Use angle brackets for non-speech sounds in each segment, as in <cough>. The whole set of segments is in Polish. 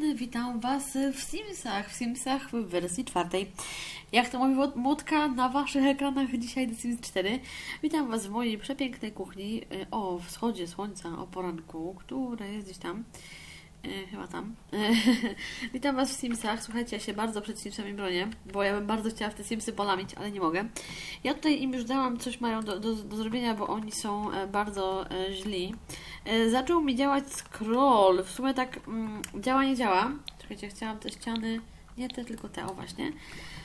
witam Was w Simsach, w Simsach w wersji czwartej. Jak to mówi Młot- Młotka na Waszych ekranach dzisiaj The Sims 4. Witam Was w mojej przepięknej kuchni y, o wschodzie słońca, o poranku, które jest gdzieś tam. Y, Chyba tam. <laughs> Witam Was w Simsach. Słuchajcie, ja się bardzo przed Simsami bronię, bo ja bym bardzo chciała w te Simsy polamić, ale nie mogę. Ja tutaj im już dałam, coś mają do, do, do zrobienia, bo oni są e, bardzo e, źli. E, Zaczął mi działać scroll. W sumie tak mm, działa, nie działa. Czekajcie, chciałam te ściany, nie te, tylko te, o właśnie.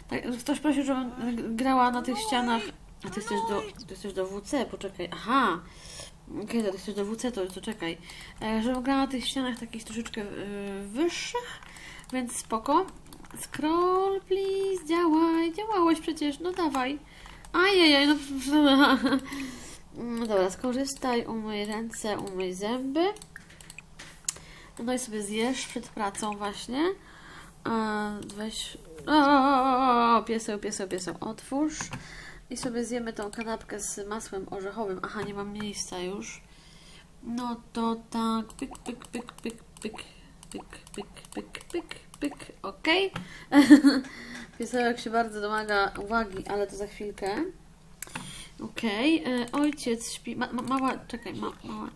Tak, ktoś prosił, żebym e, grała na tych ścianach. A ty chcesz do, ty do WC, poczekaj. Aha! Okej, to chcesz do WC, to, to czekaj. E, żebym grała na tych ścianach takich troszeczkę e, wyższych, więc spoko. Scroll, please, działaj. Działałeś przecież, no dawaj. Ajajaj, no. <laughs> No dobra, skorzystaj, umyj ręce, umyj zęby. No i sobie zjesz przed pracą właśnie. Weź... O, pieseł, pieseł, pieseł, otwórz. I sobie zjemy tą kanapkę z masłem orzechowym. Aha, nie mam miejsca już. No to tak, pyk, pyk, pyk, pyk, pyk, pyk, pyk, pyk, pyk, pyk, okej. Piesełek się bardzo domaga uwagi, ale to za chwilkę. Okej, e, ojciec śpi. Ma, ma, mała, czekaj, ma, mała.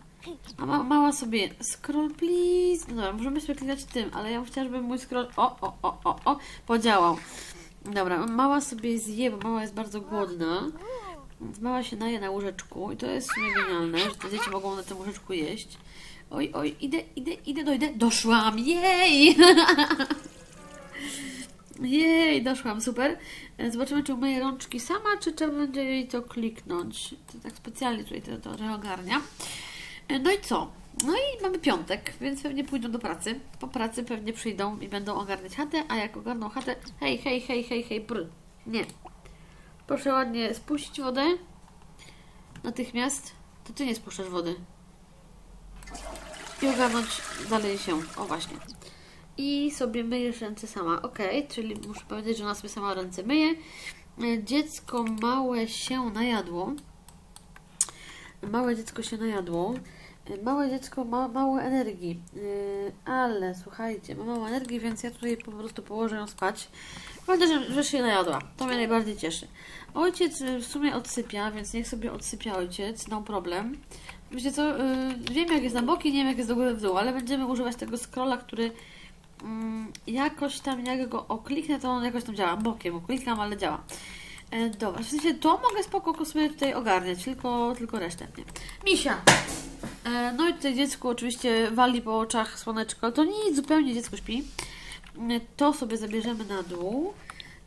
A ma, mała sobie. Scroll, please. No dobra, możemy sobie klikać tym, ale ja bym chciała, żeby mój scroll. O, o, o, o, o, podziałał. Dobra, mała sobie zje, bo mała jest bardzo głodna. Więc mała się naje na łóżeczku i to jest w sumie genialne, że te dzieci mogą na tym łóżeczku jeść. Oj, oj, idę, idę, idę, dojdę. Doszłam, jej! <laughs> Jej, doszłam, super. E, Zobaczymy, czy umyje rączki sama, czy trzeba będzie jej to kliknąć. To tak specjalnie tutaj to, to reogarnia. E, No i co? No i mamy piątek, więc pewnie pójdą do pracy. Po pracy pewnie przyjdą i będą ogarniać chatę, a jak ogarną chatę, hej, hej, hej, hej, hej, brr. Nie. Proszę ładnie spuścić wodę. Natychmiast. To ty nie spuszczasz wody. I ogarnąć dalej się. O właśnie. I sobie myjesz ręce sama. Ok, czyli muszę powiedzieć, że ona sobie sama ręce myje. E, Dziecko małe się najadło. Małe dziecko się najadło. Małe dziecko ma mało energii. E, Ale słuchajcie, ma mało energii, więc ja tutaj po prostu położę ją spać. Prawda, że, że się najadła. To mnie najbardziej cieszy. Ojciec e, w sumie odsypia, więc niech sobie odsypia ojciec. No problem. Wiecie co, e, wiem jak jest na boki, nie wiem jak jest do góry w dół, ale będziemy używać tego scrolla, który mm, jakoś tam, jak go okliknę, to on jakoś tam działa. Bokiem oklikam, ale działa. E, dobra, w sensie to mogę spoko sobie tutaj ogarniać, tylko, tylko resztę nie. Misia! E, no i tutaj dziecku oczywiście wali po oczach słoneczko, ale to nic, zupełnie dziecko śpi. E, To sobie zabierzemy na dół.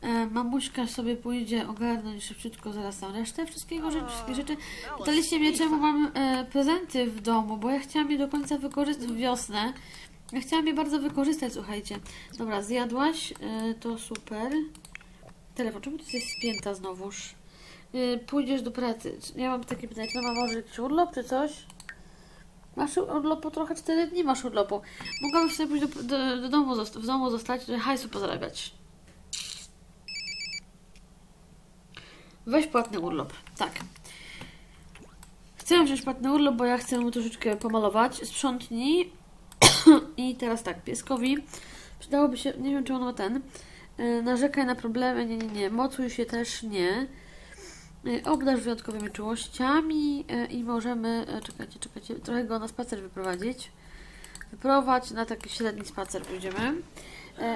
E, Mamuśka sobie pójdzie ogarnąć szybciutko zaraz tam resztę wszystkiego, wszystkie rzeczy. Pytaliście mnie, czemu mam prezenty w domu, bo ja chciałam je do końca wykorzystać w wiosnę. Ja chciałam je bardzo wykorzystać, słuchajcie. Dobra, zjadłaś, to super. Telefon, czemu ty jesteś spięta znowuż? Pójdziesz do pracy. Ja mam takie pytanie, czy mama może jakiś urlop, czy coś? Masz urlopu trochę, 4 dni masz urlopu. Mogłabyś sobie pójść do, do, do domu, w domu zostać, hajsu pozarabiać. Weź płatny urlop. Tak. Chcę wziąć płatny urlop, bo ja chcę mu troszeczkę pomalować. Sprzątnij. <coughs> I teraz tak, pieskowi przydałoby się, nie wiem czy on ma ten, e, narzekaj na problemy, nie, nie, nie, mocuj się też, nie. E, Obdarz wyjątkowymi czułościami e, i możemy, e, czekajcie, czekajcie, trochę go na spacer wyprowadzić. Wyprowadź na taki średni spacer pójdziemy.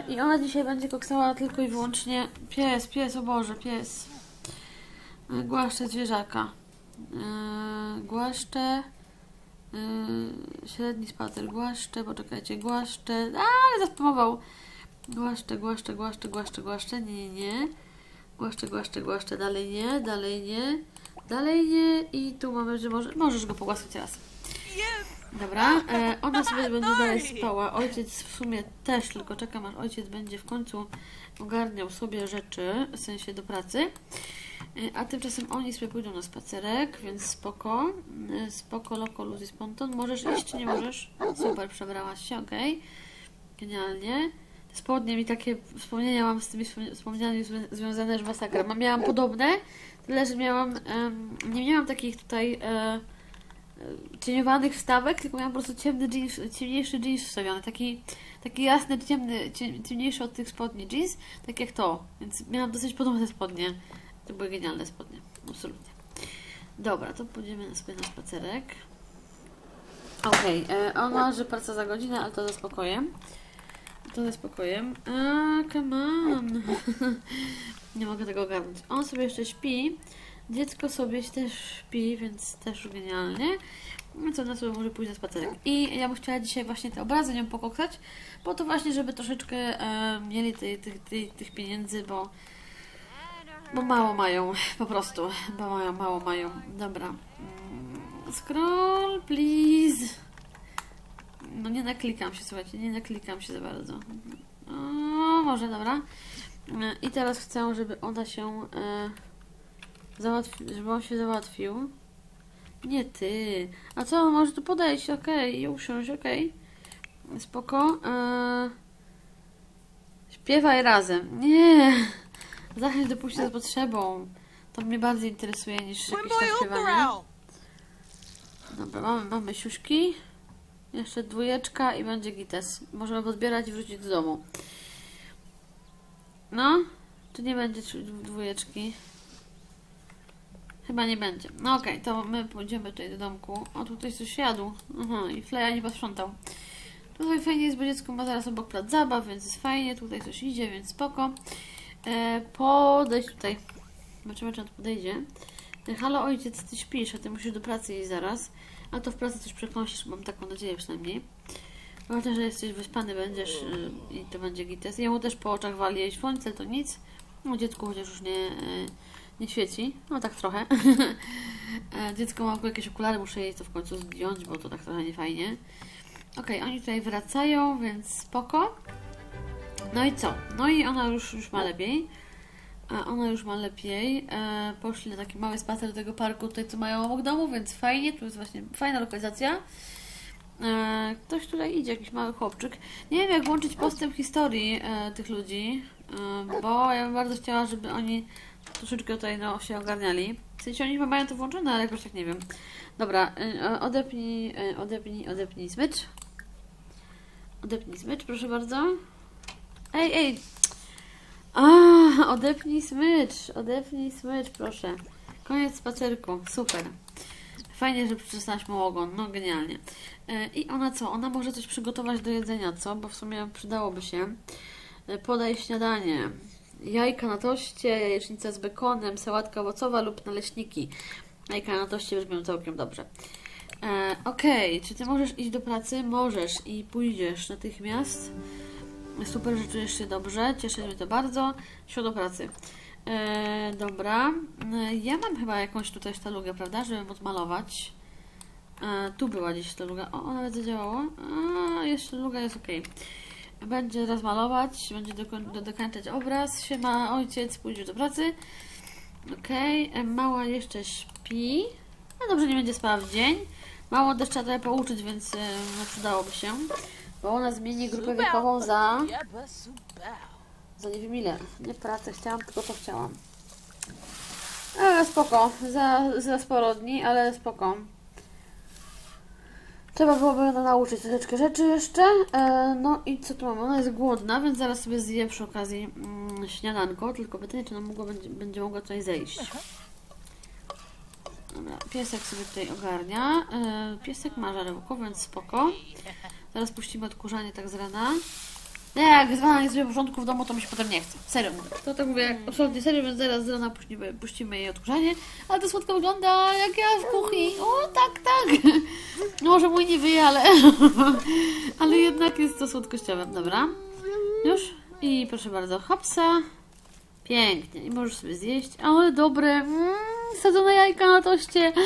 I ona dzisiaj będzie koksała tylko i wyłącznie pies, pies, o Boże, pies. Głaszczę zwierzaka. Głaszczę. Średni spacer, głaszczę, poczekajcie, głaszczę, ale zaspamował. Głaszczę, głaszczę, głaszczę, głaszczę, głaszczę, nie, nie, nie. Głaszczę, głaszczę, głaszczę, dalej nie, dalej nie, dalej nie i tu mamy, że może, możesz go pogłaskać raz. Dobra, e, ona sobie <laughs> będzie dalej spała. Ojciec w sumie też, tylko czekam aż ojciec będzie w końcu ogarniał sobie rzeczy, w sensie do pracy. E, A tymczasem oni sobie pójdą na spacerek, więc spoko. E, Spoko, loko, luzy, spontan. Możesz iść, czy nie możesz? Super, przebrałaś się, okej. Genialnie. Spodnie mi takie wspomnienia mam z tymi wspom- wspomnieniami związane, że masakra. Ma- Miałam podobne, tyle, że miałam, em, nie miałam takich tutaj e, cieniowanych wstawek, tylko miałam po prostu ciemny jeans, ciemniejszy jeans wstawiony, taki, taki jasny, ciemny, ciem, ciemniejszy od tych spodni jeans, tak jak to, więc miałam dosyć podobne spodnie. To były genialne spodnie, absolutnie. Dobra, to pójdziemy sobie na spacerek. Okej, okay, ona, że praca za godzinę, ale to ze spokojem. To ze spokojem. A, come on. <laughs> Nie mogę tego ogarnąć. On sobie jeszcze śpi. Dziecko sobie też śpi, więc też genialnie. No co, ona sobie może pójść na spacerek. I ja bym chciała dzisiaj właśnie te obrazy nią pokoksać, po to właśnie, żeby troszeczkę e, mieli tych, tych pieniędzy, bo bo mało mają, po prostu. Bo mają, mało mają. Dobra. Mm, scroll, please. No nie naklikam się, słuchajcie, nie naklikam się za bardzo. O, może, dobra. I teraz chcę, żeby ona się e, żeby on się załatwił. Nie ty. A co, może tu podejść, okej, okay. i usiąść, okej. Okay. Spoko. E, śpiewaj razem. Nie. Zachęć do pójścia za potrzebą. To mnie bardziej interesuje niż jakieś tam śpiewanie. Dobra, mamy, mamy siuszki. Jeszcze dwójeczka i będzie gites. Możemy pozbierać i wrócić do domu. No, czy nie będzie dwójeczki? Chyba nie będzie. No okej, okay, to my pójdziemy tutaj do domku. O, tutaj coś jadł. Aha, i Fleja nie posprzątał. Tutaj fajnie jest, bo dziecko ma zaraz obok plac zabaw, więc jest fajnie. Tutaj coś idzie, więc spoko. E, tutaj. Zobaczymy, czy on podejdzie. E, halo ojciec, ty śpisz, a ty musisz do pracy iść zaraz. A to w pracy coś przekąsisz, mam taką nadzieję przynajmniej. Ważne, że jesteś wyspany będziesz y, i to będzie gites. Jemu też po oczach wali jej słońce, to nic. No dziecku chociaż już nie, y, nie świeci. No tak trochę. <laughs> E, dziecko ma jakieś okulary, muszę jej to w końcu zdjąć, bo to tak trochę nie fajnie. Ok, oni tutaj wracają, więc spoko. No i co? No i ona już, już ma lepiej. Ona już ma lepiej. E, poszli na taki mały spacer do tego parku tutaj, co mają obok domu, więc fajnie. Tu jest właśnie fajna lokalizacja. E, ktoś tutaj idzie, jakiś mały chłopczyk. Nie wiem, jak włączyć postęp historii e, tych ludzi, bo ja bym bardzo chciała, żeby oni troszeczkę tutaj no, się ogarniali. W sensie oni chyba mają to włączone, ale jakoś tak nie wiem. Dobra, odepnij, odepnij, odepnij smycz. Odepnij smycz, proszę bardzo. Ej, ej! A, odepnij smycz, odepnij smycz, proszę. Koniec spacerku, super. Fajnie, że przyczesnałaś mu ogon, no genialnie. E, I ona co? Ona może coś przygotować do jedzenia, co? Bo w sumie przydałoby się. E, podaj śniadanie. Jajka na toście, jajecznica z bekonem, sałatka owocowa lub naleśniki. Jajka na toście brzmią całkiem dobrze. E, Okej, okay. czy ty możesz iść do pracy? Możesz i pójdziesz natychmiast. Super, że czujesz się dobrze, cieszy mnie to bardzo. Sił do pracy. E, dobra, e, ja mam chyba jakąś tutaj sztalugę, prawda, żeby odmalować. E, tu była gdzieś sztaluga. O, nawet zadziałało. A, jeszcze sztaluga jest ok. Będzie rozmalować, będzie do, dokończać obraz. Siema, ojciec, pójdzie do pracy. Ok, e, mała jeszcze śpi. No dobrze, nie będzie spała w dzień. Mało też trzeba trochę pouczyć, więc e, no, przydałoby się. Bo ona zmieni grupę wiekową za... Za nie wiem ile. Nie pracę chciałam, tylko to chciałam. Ale spoko. Za, za sporo dni, ale spoko. Trzeba byłoby ją nauczyć troszeczkę rzeczy jeszcze. E, no i co tu mamy? Ona jest głodna, więc zaraz sobie zje przy okazji mm, śniadanko. Tylko pytanie, czy ona mogła, będzie, będzie mogła tutaj zejść. Dobra, piesek sobie tutaj ogarnia. E, piesek ma żarełko, więc spoko. Zaraz puścimy odkurzanie tak z rana. Nie, jak zwana nie zrobię porządku w domu, to mi się potem nie chce. Serio mówię. To tak mówię, jak absolutnie serio, więc zaraz z rana puścimy, puścimy jej odkurzanie. Ale to słodko wygląda, jak ja w kuchni. O, tak, tak. <laughs> Może mój nie wyje, ale... <laughs> ale jednak jest to słodkościowe. Dobra. Już? I proszę bardzo, hopsa. Pięknie. I możesz sobie zjeść. Ale dobre. Mm, sadzone jajka na toście. <gasps>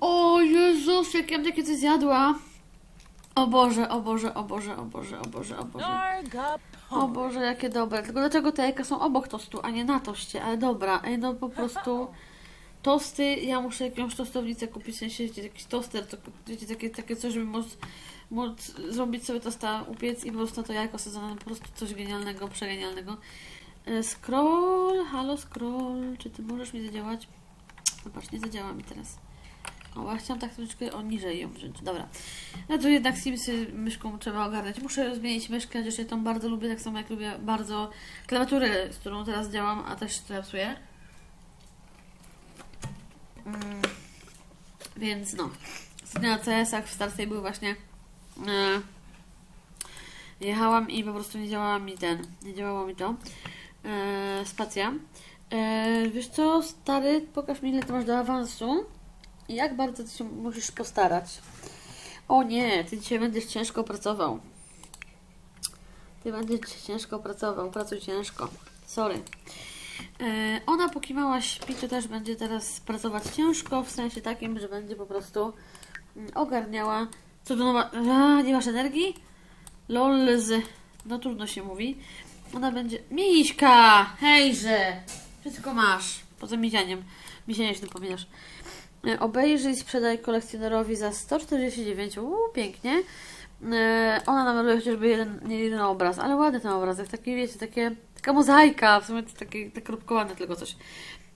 O Jezus, jak ja bym takie coś zjadła. O Boże, o Boże, o Boże, o Boże, o Boże, o Boże. O Boże, jakie dobre. Tylko dlaczego te jajka są obok tostu, a nie na toście? Ale dobra, ej, no po prostu tosty, ja muszę jakąś tostownicę kupić, w sensie jakiś toster, to, wiecie, takie, takie coś, żeby móc, móc zrobić sobie tosta, upiec i po prostu to jajko sadzone, po prostu coś genialnego, przegenialnego. E, scroll, halo scroll, czy ty możesz mi zadziałać? Zobacz, nie zadziała mi teraz. O, ja chciałam tak troszeczkę niżej ją wziąć. Dobra. No to jednak Simsy myszką trzeba ogarnąć. Muszę zmienić myszkę, chociaż ja tą bardzo lubię, tak samo jak lubię bardzo klawiaturę, z którą teraz działam, a też trochę psuję. Mm. Więc no. Na CS-ach w Star były właśnie e, jechałam i po prostu nie działała mi ten, nie działało mi to e, spacja. E, wiesz co, stary, pokaż mi ile ty masz do awansu i jak bardzo ty się musisz postarać. O nie, ty dzisiaj będziesz ciężko pracował. Ty będziesz ciężko pracował, pracuj ciężko. Sorry. E, ona póki mała śpi, to też będzie teraz pracować ciężko, w sensie takim, że będzie po prostu mm, ogarniała. Co to nowa... A, nie masz energii? Lolz. No trudno się mówi. Ona będzie... Miśka! Hejże! Wszystko masz. Poza mizianiem. Mizianie się dopominasz. E, Obejrzyj, sprzedaj kolekcjonerowi za 149. Uuu, pięknie. E, Ona namaluje chociażby jeden, nie jeden obraz, ale ładny ten obrazek. Taki, wiecie, takie, taka mozaika. W sumie to takie, tak kropkowane tylko coś.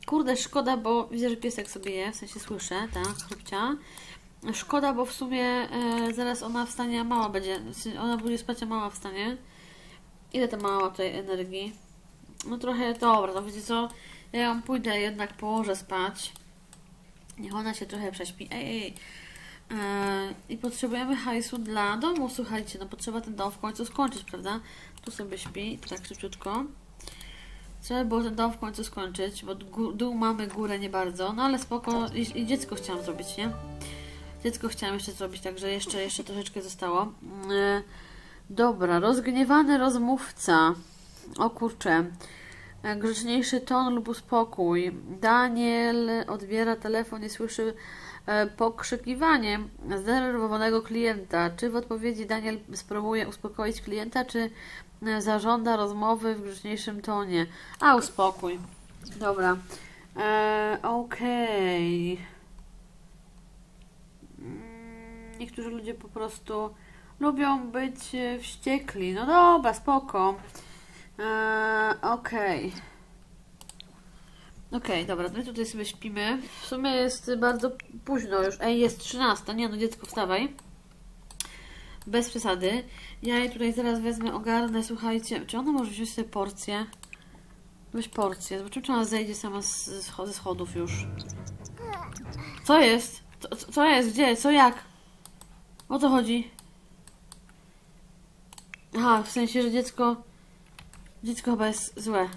Kurde, szkoda, bo widzę, że piesek sobie je, w sensie słyszę, tak, chrupcia. Szkoda, bo w sumie e, zaraz ona wstanie, a mała będzie. Ona będzie spać, a mała wstanie. Ile ta mała tutaj energii? No trochę, dobra, no wiecie co? Ja ją pójdę jednak położę spać. Niech ona się trochę prześpi. Ej, ej. E, I potrzebujemy hajsu dla domu, słuchajcie, no potrzeba ten dom w końcu skończyć, prawda? Tu sobie śpi, tak szybciutko. Trzeba było ten dom w końcu skończyć, bo dół mamy, górę nie bardzo, no ale spoko. I, i dziecko chciałam zrobić, nie? Dziecko chciałam jeszcze zrobić, także jeszcze, jeszcze troszeczkę zostało. E, dobra, rozgniewany rozmówca. O kurczę. E, Grzeczniejszy ton lub uspokój. Daniel odbiera telefon i słyszy e, pokrzykiwanie zdenerwowanego klienta. Czy w odpowiedzi Daniel spróbuje uspokoić klienta, czy e, zażąda rozmowy w grzeczniejszym tonie? A, uspokój. Dobra. E, Okej. Mm, Niektórzy ludzie po prostu lubią być wściekli. No dobra, spoko. Eee, Okej. Okej, dobra, my tutaj sobie śpimy. W sumie jest bardzo późno już. Ej, jest 13. Nie no, dziecko, wstawaj. Bez przesady. Ja jej tutaj zaraz wezmę, ogarnę, słuchajcie. Czy ona może wziąć sobie porcję? Weź porcję. Zobaczymy, czy ona zejdzie sama ze schodów już. Co jest? Co- co jest? Gdzie? Co jak? O co chodzi? Aha, w sensie, że dziecko... Dziecko chyba jest złe.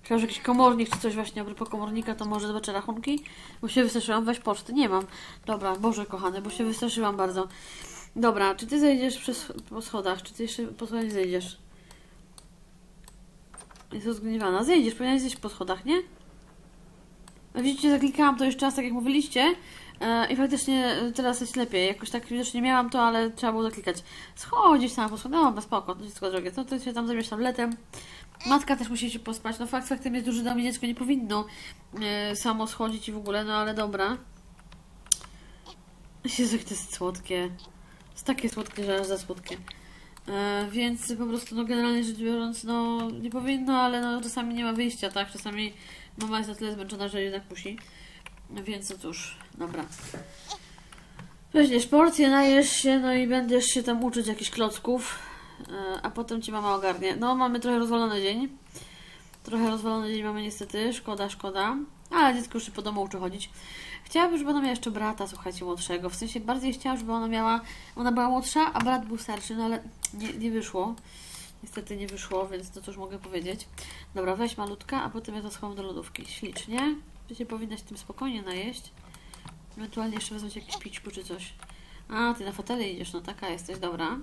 Myślałam, że jakiś komornik czy coś właśnie, a propos komornika, to może zobaczę rachunki, bo się wystraszyłam, weź poczty, nie mam. Dobra, Boże kochany, bo się wystraszyłam bardzo. Dobra, czy ty zejdziesz przez, po schodach, czy ty jeszcze po schodach nie zejdziesz? Jest rozgniewana. Zejdziesz, powinnaś zejść po schodach, nie? A Widzicie, zaklikałam to jeszcze raz, tak jak mówiliście i faktycznie e, teraz jest lepiej. Jakoś tak widocznie miałam to, ale trzeba było zaklikać. Schodzisz sama po schodach, dobra, spoko, to dziecko drogie. To ty się tam zajmiesz tabletem. Matka też musi się pospać. No fakt faktem jest duży dom i dziecko nie powinno e, samo schodzić i w ogóle, no ale dobra. Jezu, to jest słodkie. Jest takie słodkie, że aż za słodkie. E, więc po prostu, no generalnie rzecz biorąc, no nie powinno, ale no czasami nie ma wyjścia, tak? Czasami mama jest na tyle zmęczona, że jednak musi. No więc no cóż, dobra. Weźmiesz porcję, najesz się, no i będziesz się tam uczyć jakichś klocków, e, a potem ci mama ogarnie. No, mamy trochę rozwalony dzień. Trochę rozwalony dzień mamy niestety, szkoda, szkoda. Ale dziecko już się po domu uczy chodzić. Chciałabym, żeby ona miała jeszcze brata, słuchajcie, młodszego. W sensie bardziej chciałam, żeby ona miała... Ona była młodsza, a brat był starszy, no ale nie, nie wyszło. Niestety nie wyszło, więc to cóż mogę powiedzieć. Dobra, weź malutka, a potem ja to schowam do lodówki. Ślicznie. Ty się powinnaś tym spokojnie najeść. Ewentualnie jeszcze wezmę ci jakiś pićku czy coś. A, ty na fotele idziesz, no taka jesteś, dobra.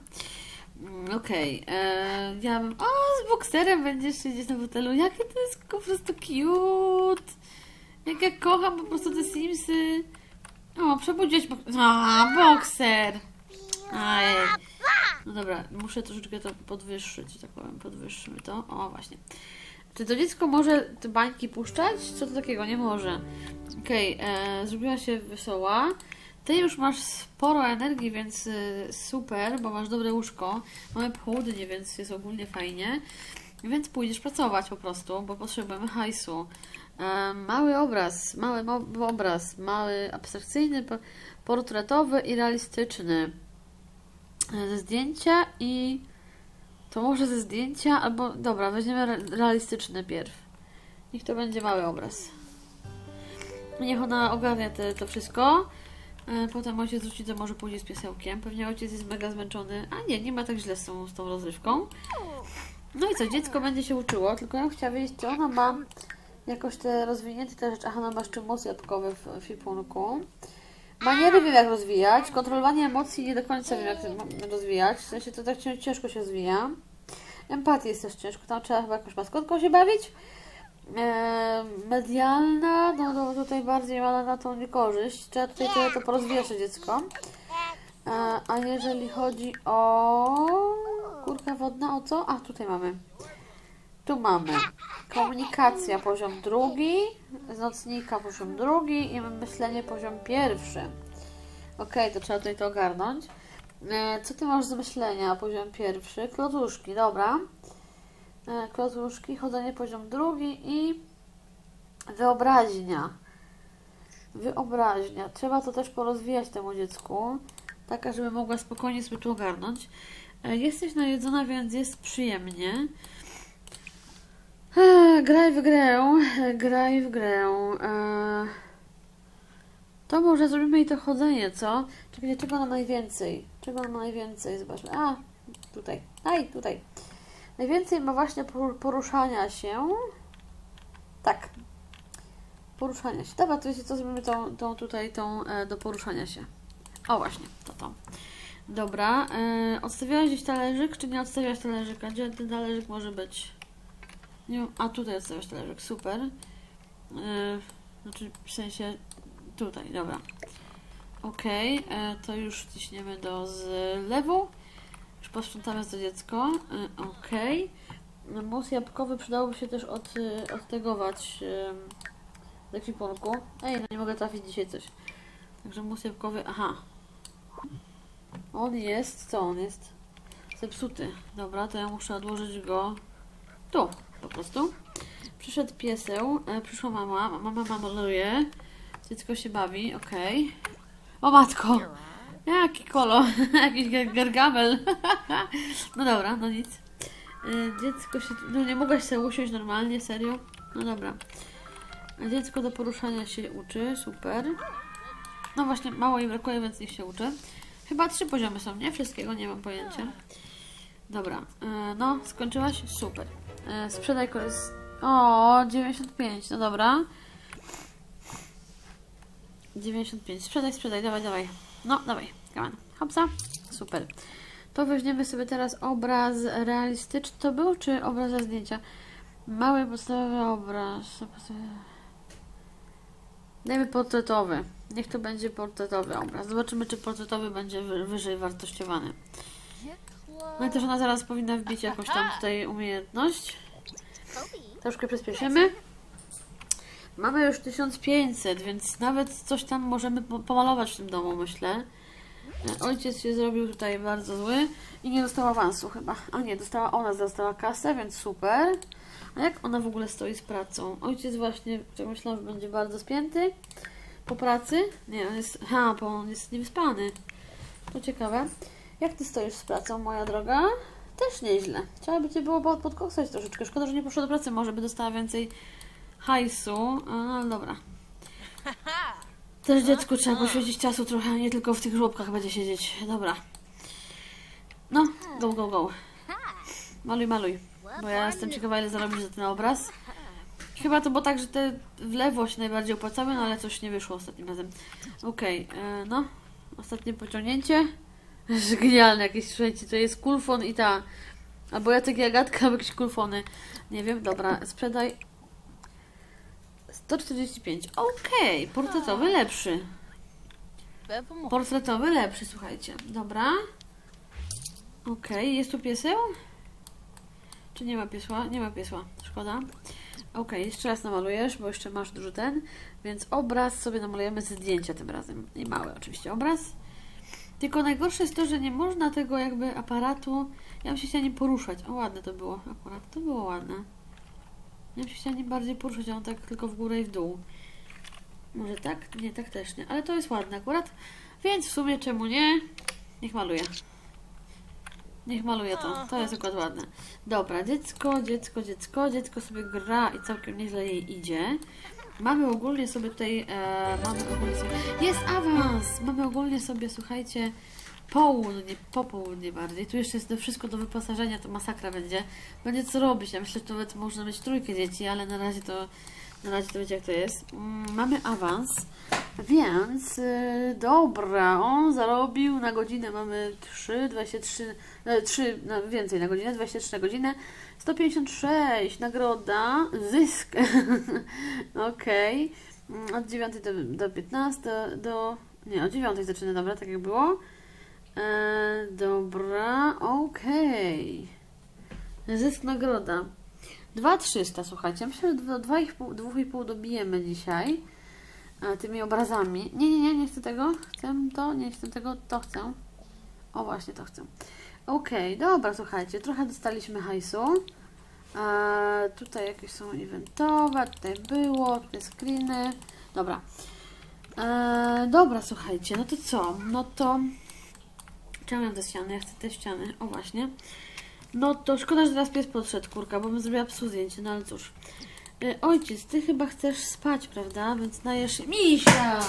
Mm, Okej, okay. ja bym... O, z bokserem będziesz siedzieć na fotelu. Jakie to jest po prostu cute. Jak ja kocham po prostu te Simsy. O, przebudziłeś bok... A, bokser. Ajej. No dobra, muszę troszeczkę to podwyższyć, tak powiem, podwyższymy to. O, właśnie. Czy to dziecko może te bańki puszczać? Co to takiego? Nie może. Okej, okay, zrobiła się wesoła. Ty już masz sporo energii, więc y, super, bo masz dobre łóżko. Mamy południe, więc jest ogólnie fajnie. Więc pójdziesz pracować po prostu, bo potrzebujemy hajsu. E, mały obraz, mały obraz, mały abstrakcyjny, po- portretowy i realistyczny. E, zdjęcia i to może ze zdjęcia, albo dobra, weźmiemy re- realistyczny pierw. Niech to będzie mały obraz. Niech ona ogarnia te, to wszystko. E, Potem ojciec wróci do może pójdzie z piesełkiem. Pewnie ojciec jest mega zmęczony. A nie, nie ma tak źle z tą, z tą rozrywką. No i co, dziecko będzie się uczyło, tylko ja bym chciała wiedzieć, czy ona ma jakoś te rozwinięte te rzeczy. Aha, ona ma jeszcze moc jabłkowe w w fipunku. Maniery wiem jak rozwijać, kontrolowanie emocji nie do końca wiem jak rozwijać, w sensie to tak cię- ciężko się rozwija. Empatię jest też ciężko, tam trzeba chyba jakąś maskotką się bawić. Eee, medialna, no, no tutaj bardziej ma na to niekorzyść, trzeba tutaj trochę to porozwijać to dziecko. Eee, a jeżeli chodzi o kurka wodna, o co? A, tutaj mamy. Tu mamy komunikacja poziom drugi, z nocnika poziom drugi i myślenie poziom pierwszy. Ok, to trzeba tutaj to ogarnąć. E, Co ty masz z myślenia poziom pierwszy? Klocuszki, dobra. E, Klocuszki, chodzenie poziom drugi i wyobraźnia. Wyobraźnia. Trzeba to też porozwijać temu dziecku, taka, żeby mogła spokojnie sobie to ogarnąć. E, Jesteś najedzona, więc jest przyjemnie. Graj w grę, graj w grę. To może zrobimy i to chodzenie, co? Czekaj, czego na najwięcej? Czego na najwięcej? Zobaczmy. A, tutaj. Aj, tutaj. Najwięcej ma właśnie por- poruszania się. Tak. Poruszania się. Dobra, to wiecie co, zrobimy tą, tą tutaj, tą e, do poruszania się. O, właśnie, to to. Dobra, e, gdzieś talerzyk, czy nie odstawiałaś talerzyka? Gdzie ten talerzyk może być? Nie wiem, a tutaj odstawiasz talerzyk, super. Yy, znaczy w sensie tutaj, dobra. Okej, e, to już ciśniemy do zlewu. Już posprzątamy to dziecko. E, Okej. Mus jabłkowy przydałoby się też od, e, odtegować e, z ekwipunku. Ej, no nie mogę trafić dzisiaj coś. Także mus jabłkowy, aha. On jest, co on jest? Zepsuty. Dobra, to ja muszę odłożyć go tu, po prostu. Przyszedł pieseł, e, przyszła mama, mama maluje, dziecko się bawi, okej. O matko! Jaki kolo, <laughs> jakiś gar- gargamel. <laughs> no dobra, no nic. E, Dziecko się, no nie mogłaś sobie usiąść normalnie, serio? No dobra. Dziecko do poruszania się uczy, super. No właśnie, mało jej brakuje, więc niech się uczy. Chyba trzy poziomy są, nie? Wszystkiego, nie mam pojęcia. Dobra, e, no, skończyłaś? Super. E, Sprzedaj korys... O, 95, no dobra. 95, sprzedaj, sprzedaj, dawaj, dawaj. No, dawaj, come on. Hopsa, super. To weźmiemy sobie teraz obraz realistyczny. To był, czy obraz zdjęcia? Mały, podstawowy obraz. Dajmy portretowy. Niech to będzie portretowy obraz. Zobaczymy, czy portretowy będzie wy- wyżej wartościowany. No i też ona zaraz powinna wbić jakąś tam tutaj umiejętność. Troszkę przyspieszymy. Mamy już 1500, więc nawet coś tam możemy po- pomalować w tym domu, myślę. Ojciec się zrobił tutaj bardzo zły i nie dostała awansu chyba. A nie, dostała ona, dostała kasę, więc super. A jak ona w ogóle stoi z pracą? Ojciec właśnie, tak myślałam, że będzie bardzo spięty po pracy. Nie, on jest, ha, bo on jest niewyspany. To ciekawe. Jak ty stoisz z pracą, moja droga? Też nieźle. Trzeba by cię było pod- podkoksać troszeczkę. Szkoda, że nie poszła do pracy. Może by dostała więcej hajsu. A, No, ale dobra. Też dziecku trzeba poświęcić czasu trochę, nie tylko w tych żłobkach będzie siedzieć. Dobra. No, go, go, go. Maluj, maluj. Bo ja jestem ciekawa, ile zarobisz za ten obraz. Chyba to było tak, że te w lewo się najbardziej opłacały, no ale coś nie wyszło ostatnim razem. Okej, e, no. Ostatnie pociągnięcie. Genialne jakieś, słuchajcie, to jest kulfon i ta... Albo ja takie Agatka, albo jakieś kulfony. Nie wiem, dobra, sprzedaj. 145. Okej, portretowy lepszy. Portretowy lepszy, słuchajcie. Dobra. Okej, jest tu pieseł? Czy nie ma piesła? Nie ma piesła, szkoda. Okej, jeszcze raz namalujesz, bo jeszcze masz dużo ten. Więc obraz sobie namalujemy ze zdjęcia tym razem. I mały oczywiście obraz. Tylko najgorsze jest to, że nie można tego jakby aparatu. Ja bym się chciała nim poruszać. O, ładne to było. Akurat to było ładne. Ja bym się chciała nim bardziej poruszać, a on tak tylko w górę i w dół. Może tak? Nie, tak też nie. Ale to jest ładne akurat. Więc w sumie czemu nie? Niech maluje. Niech maluje to. To jest akurat ładne. Dobra, dziecko, dziecko, dziecko. Dziecko sobie gra i całkiem nieźle jej idzie. Mamy ogólnie sobie tutaj... E, mamy ogólnie sobie... Jest awans! Mamy ogólnie sobie, słuchajcie... Południe, popołudnie bardziej. Tu jeszcze jest to wszystko do wyposażenia, to masakra będzie. Będzie co robić. Ja myślę, że nawet można mieć trójkę dzieci, ale na razie to na razie to wiecie jak to jest. Mm, Mamy awans, więc yy, dobra, on zarobił na godzinę, mamy 3, 23, e, 3, no, więcej na godzinę, 23 na godzinę, 156, nagroda, zysk, <laughs> okej, Mm, od 9 do, do 15, do, do, nie, od 9 zaczyna, dobra, tak jak było. E, dobra, okej. Zysk, nagroda. 2300, słuchajcie. Myślę, że do 2,5 2,5 dobijemy dzisiaj e, tymi obrazami. Nie, nie, nie, nie chcę tego. Chcę to, nie chcę tego, to chcę. O, właśnie to chcę. Okej, dobra, słuchajcie. Trochę dostaliśmy hajsu. E, tutaj jakieś są eventowe, tutaj było, tutaj screeny. Dobra. E, dobra, słuchajcie, no to co? No to... Czemu te ściany? Ja chcę te ściany. O, właśnie. No to szkoda, że teraz pies podszedł, kurka, bo bym zrobiła psu zdjęcie, no ale cóż. E, ojciec, ty chyba chcesz spać, prawda? Więc najesz. Misia!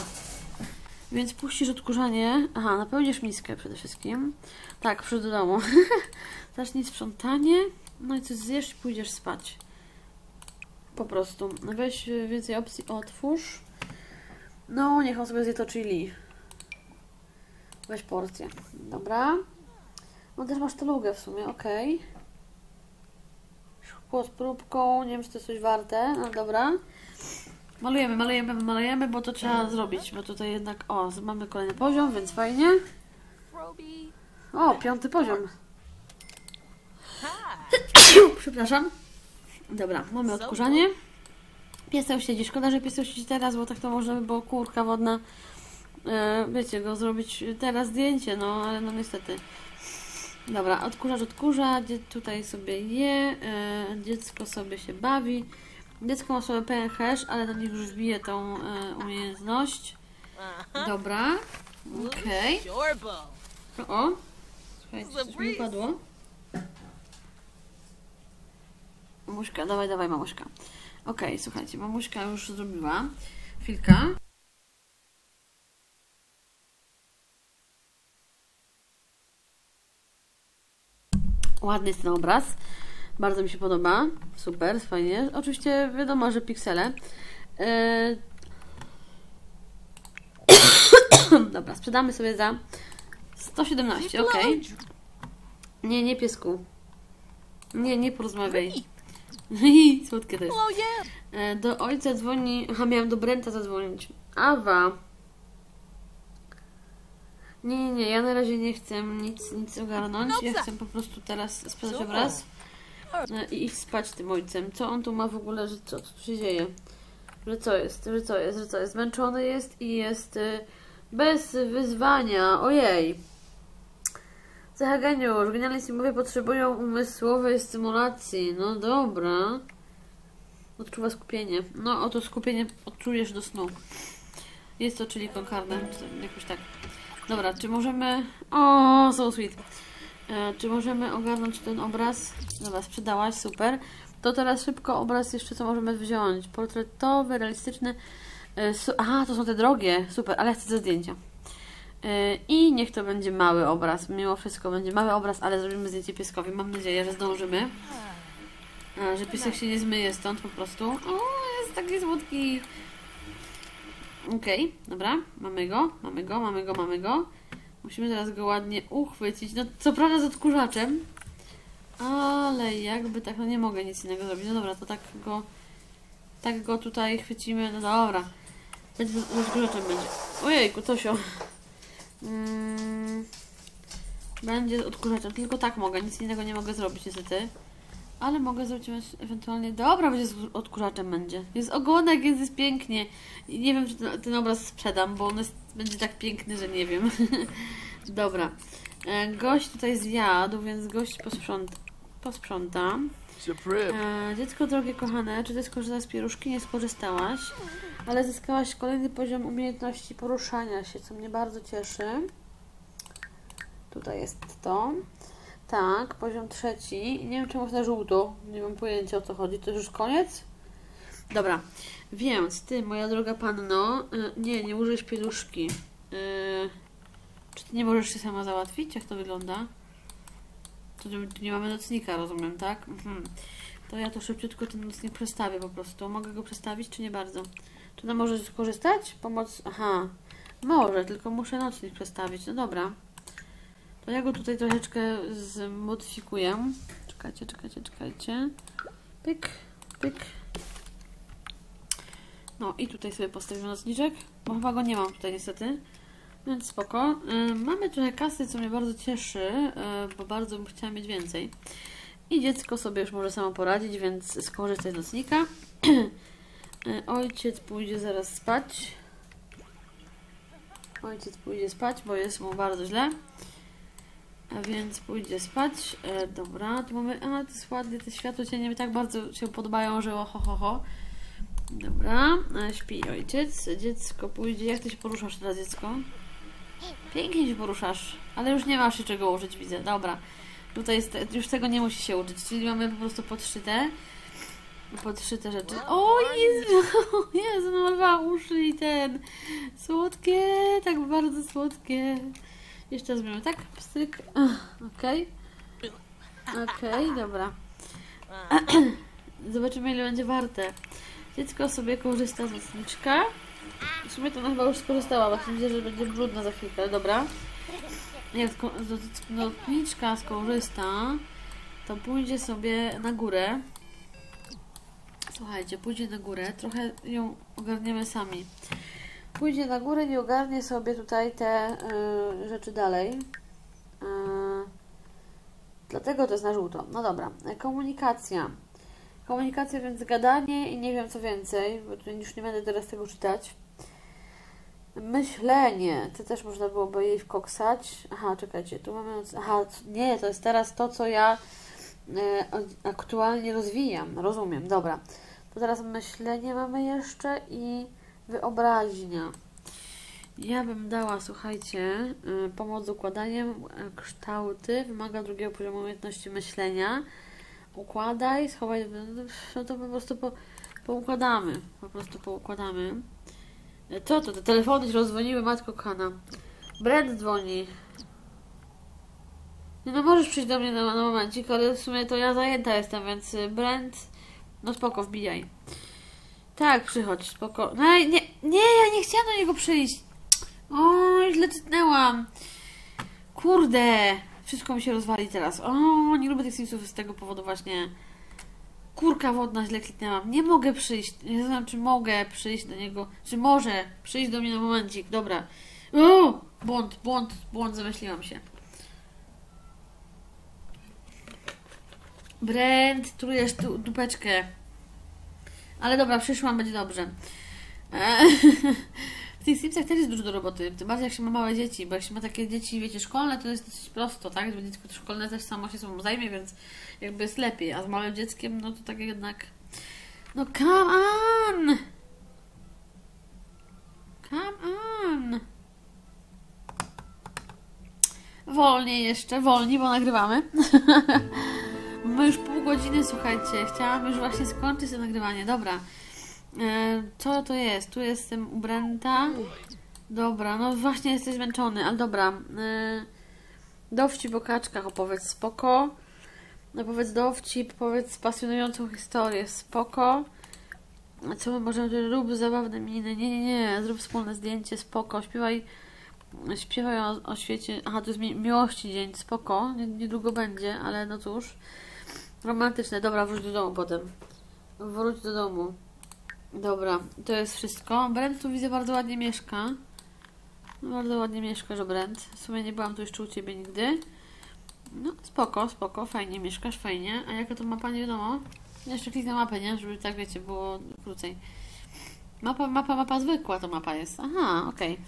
Więc puścisz odkurzanie. Aha, napełnisz miskę przede wszystkim. Tak, przyjdź do domu. <laughs> Zacznij sprzątanie. No i coś zjesz i pójdziesz spać. Po prostu. Weź więcej opcji, otwórz. No, niech on sobie zje to chili. Weź porcję. Dobra. No też masz telugę w sumie, okej. Szkło z próbką, nie wiem czy to jest coś warte, no dobra. Malujemy, malujemy, malujemy, bo to trzeba zrobić, bo tutaj jednak, o, mamy kolejny poziom, więc fajnie. O, piąty poziom. <coughs> Przepraszam. Dobra, mamy odkurzanie. Pieseł siedzi, szkoda, że pieseł siedzi teraz, bo tak to można by było kurka wodna, e, wiecie, go zrobić teraz zdjęcie, no ale no niestety. Dobra, odkurzacz odkurza, tutaj sobie je, e, dziecko sobie się bawi. Dziecko ma sobie pełen hash, ale to niech już wbije tą e, umiejętność. Dobra, okej. Shorbo. O, słuchajcie, coś mi. Mamuśka, dawaj, dawaj, mamuśka. Okej, słuchajcie, mamuśka już zrobiła. Chwilka. Ładny jest ten obraz. Bardzo mi się podoba. Super, fajnie. Oczywiście wiadomo, że piksele. Yy... <coughs> Dobra, sprzedamy sobie za 117, ok. Nie, nie piesku. Nie, nie porozmawiaj. <laughs> Słodkie też. E, Do ojca dzwoni. Aha, miałam do Brenta zadzwonić. Awa. Nie, nie, nie, ja na razie nie chcę nic, nic ogarnąć. Ja chcę po prostu teraz sprzedać obraz e, i iść spać tym ojcem. Co on tu ma w ogóle, że co, co tu się dzieje? Że co jest, że co jest, że co jest? Zmęczony jest i jest y, bez wyzwania. Ojej. Cecha geniusz. Genialni simowie potrzebują umysłowej stymulacji. No dobra. Odczuwa skupienie. No, oto skupienie odczujesz do snu. Jest to czyli konkarne, jakoś tak. Dobra, czy możemy... O, so sweet. E, czy możemy ogarnąć ten obraz? Dobra, sprzedałaś, super. To teraz szybko obraz jeszcze, co możemy wziąć. Portretowy, realistyczny. E, Aha, to są te drogie, super, ale ja chcę ze zdjęcia. E, I niech to będzie mały obraz. Mimo wszystko będzie mały obraz, ale zrobimy zdjęcie pieskowi. Mam nadzieję, że zdążymy. A, że piesek się nie zmyje stąd po prostu. O, jest taki słodki. Okej, dobra, mamy go, mamy go, mamy go, mamy go. Musimy teraz go ładnie uchwycić. No, co prawda z odkurzaczem, ale jakby tak, no nie mogę nic innego zrobić. No dobra, to tak go, tak go tutaj chwycimy. No dobra, będzie z odkurzaczem będzie. Ojejku, Tosio. Mm, będzie z odkurzaczem, tylko tak mogę, nic innego nie mogę zrobić niestety. Ale mogę zrobić ewentualnie. Dobra, będzie z odkurzaczem będzie. Jest ogonek, więc jest pięknie. I nie wiem, czy ten, ten obraz sprzedam, bo on jest, będzie tak piękny, że nie wiem. <laughs> Dobra. E, Gość tutaj zjadł, więc gość posprząta. posprząta. E, dziecko drogie kochane, czy ty skorzystałaś z pieruszki? Nie skorzystałaś, ale zyskałaś kolejny poziom umiejętności poruszania się, co mnie bardzo cieszy. Tutaj jest to. Tak, poziom trzeci. Nie wiem, czemu na żółto. Nie mam pojęcia o co chodzi. To już koniec? Dobra, więc ty, moja droga panno, y, nie, nie użyjesz pieluszki. Y, czy ty nie możesz się sama załatwić? Jak to wygląda? To nie mamy nocnika, rozumiem, tak? Mhm. To ja to szybciutko ten nocnik przestawię po prostu. Mogę go przestawić, czy nie bardzo? Czy ona może skorzystać? Pomoc. Aha, może, tylko muszę nocnik przestawić. No dobra. To ja go tutaj troszeczkę zmodyfikuję. Czekajcie, czekajcie, czekajcie. Pyk, pyk. No i tutaj sobie postawimy nocniczek, bo chyba go nie mam tutaj niestety. Więc spoko. Y, Mamy trochę kasy, co mnie bardzo cieszy, y, bo bardzo bym chciała mieć więcej. I dziecko sobie już może samo poradzić, więc skorzystaj z nocnika. <clears throat> Y, Ojciec pójdzie zaraz spać. Ojciec pójdzie spać, bo jest mu bardzo źle. A więc pójdzie spać. E, dobra, tu mamy. A, to jest ładnie, te światło cienie mi tak bardzo się podobają, że oho, ho, ho. Dobra, e, śpi ojciec. Dziecko pójdzie. Jak ty się poruszasz teraz, dziecko? Pięknie się poruszasz, ale już nie masz się czego użyć, widzę. Dobra. Tutaj jest, już tego nie musi się uczyć, czyli mamy po prostu podszyte. Podszyte rzeczy. O Jezu, <laughs> Jezu, namalowałam uszy i ten. Słodkie, tak bardzo słodkie. Jeszcze zrobimy tak, pstryk. Okej. Okej, dobra. <clears throat> Zobaczymy ile będzie warte. Dziecko sobie korzysta z nocniczka. W sumie to ona chyba już skorzystała, właśnie widzę, że będzie brudna za chwilkę, dobra. Jak z- nocniczka skorzysta, to pójdzie sobie na górę. Słuchajcie, pójdzie na górę, trochę ją ogarniemy sami. Pójdzie na górę i ogarnie sobie tutaj te y, rzeczy dalej. Y, dlatego to jest na żółto. No dobra, komunikacja. Komunikacja, więc gadanie i nie wiem co więcej, bo już nie będę teraz tego czytać. Myślenie. To też można byłoby jej wkoksać. Aha, czekajcie, tu mamy... Aha, nie, to jest teraz to, co ja e, aktualnie rozwijam. Rozumiem, dobra. To teraz myślenie mamy jeszcze i wyobraźnia. Ja bym dała, słuchajcie, y, pomoc z układaniem kształty. Wymaga drugiego poziomu umiejętności myślenia. Układaj, schowaj. No to po prostu po, poukładamy. Po prostu poukładamy. Y, Co to? Te telefony się rozdzwoniły, matko kochana. Brand dzwoni. Nie no, możesz przyjść do mnie na, na momencik, ale w sumie to ja zajęta jestem, więc y, Brand, no spoko, wbijaj. Tak, przychodź, spoko. No nie, nie, ja nie chciałam do niego przyjść. O, źle czytnęłam. Kurde, wszystko mi się rozwali teraz. O, nie lubię tych Simsów z tego powodu właśnie. Kurka wodna, źle kliknęłam. Nie mogę przyjść. Nie znam, czy mogę przyjść do niego. Czy może przyjść do mnie na momencik. Dobra. O, błąd, błąd, błąd, zamyśliłam się. Brent, trujesz tu dupeczkę. Ale dobra, przyszłam, będzie dobrze. E, <laughs> W tych Simsach też jest dużo do roboty, tym bardziej jak się ma małe dzieci, bo jak się ma takie dzieci, wiecie, szkolne, to jest dosyć prosto, tak? Bo dziecko szkolne też samo się sobą zajmie, więc jakby jest lepiej, a z małym dzieckiem, no to tak jednak... No come on! Come on! Wolniej jeszcze, wolniej, bo nagrywamy. <laughs> Mamy już pół godziny, słuchajcie. Chciałam już właśnie skończyć to nagrywanie. Dobra. E, co to jest? Tu jestem u Brenta. Dobra, no właśnie jesteś zmęczony, ale dobra. E, dowcip o kaczkach opowiedz, spoko. Opowiedz dowcip, powiedz pasjonującą historię, spoko. Co my możemy rób zabawne miny? Nie, nie, nie, zrób wspólne zdjęcie, spoko. Śpiewaj, śpiewaj o, o świecie. Aha, to jest mi miłości dzień, spoko. Nie- Niedługo będzie, ale no cóż. Romantyczne, dobra, wróć do domu potem. Wróć do domu. Dobra, to jest wszystko. Brent tu widzę bardzo ładnie mieszka. Bardzo ładnie mieszkasz, Brent. W sumie nie byłam tu jeszcze u Ciebie nigdy. No, spoko, spoko, fajnie mieszkasz, fajnie. A jaka to mapa, nie wiadomo. Jeszcze kliknę mapę, nie? Żeby tak, wiecie, było krócej. Mapa, mapa, mapa zwykła to mapa jest. Aha, okej.